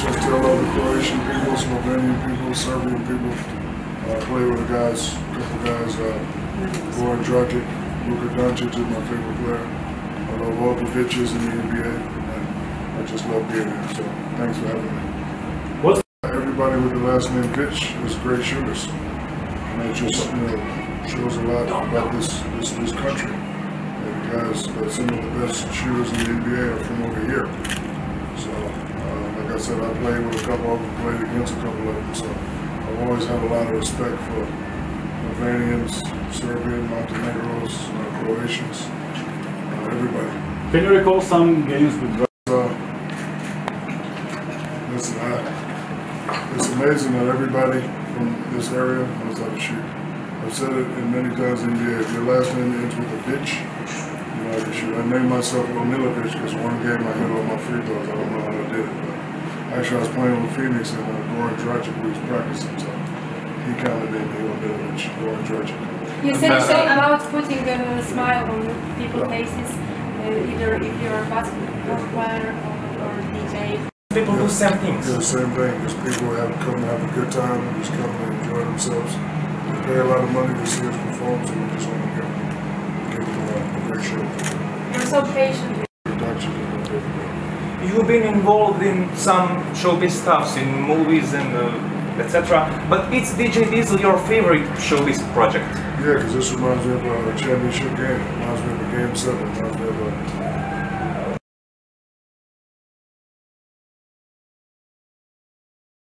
Still love the Croatian people, Slovenian people, Serbian people. Uh, I play with the guys, a couple guys, uh, Goran Dragic, Luka Doncic is my favorite player. I love all the bitches in the NBA, and I just love being here, so thanks for having me. What's Everybody with the last name Pitch is great shooters. And it just, you know, shows a lot about this, this, this country. And the guys, uh, some of the best shooters in the NBA are from over here. So, uh, like I said, I played with a couple of them, played against a couple of them, so I've always had a lot of respect for Albanians, Serbian, Montenegros, uh, Croatians, uh, everybody. can you recall some games with Dra- Uh, listen, I, it's amazing that everybody from this area knows how to shoot. I've said it in many times in the NBA. If your last name ends with a bitch, know how to shoot. I named myself Omilovic because one game I hit all my free throws. I don't know how I did it, but actually I was playing with Phoenix and uh, Goran Dragic who was practicing, so he counted in me Omilovic, Goran Dragic. You said so about putting a smile on people's faces, uh, either if you're a basketball player or, or DJ. People do same things. Do the same thing. Just people have come to have a good time, and just come and enjoy themselves. They pay a lot of money to see us perform, so we just want to give, give them a, a great show. You're so patient. Production is my favorite thing. You've been involved in some showbiz stuffs, in movies and uh, etc. But it's DJ Diesel your favorite showbiz project? Yeah, because this reminds me of a championship game. It Reminds me of a game seven. It Reminds me of a